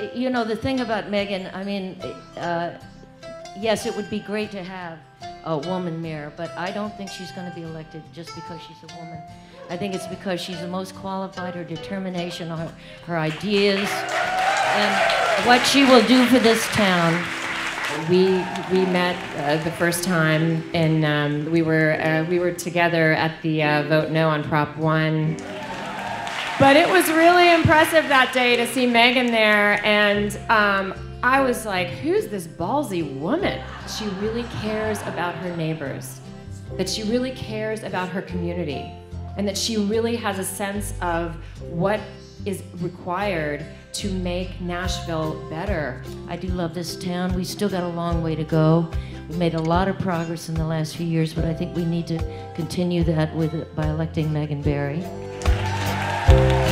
You know, the thing about Megan, I mean, uh, yes, it would be great to have a woman mayor, but I don't think she's going to be elected just because she's a woman. I think it's because she's the most qualified, her determination, her, her ideas, and what she will do for this town. We we met uh, the first time, and um, we were uh, we were together at the uh, vote no on Prop One. But it was really impressive that day to see Megan there, and um, I was like, "Who's this ballsy woman? She really cares about her neighbors, that she really cares about her community, and that she really has a sense of what is required to make Nashville better." I do love this town. We still got a long way to go. We've made a lot of progress in the last few years, but I think we need to continue that with by electing Megan Barry. Thank you.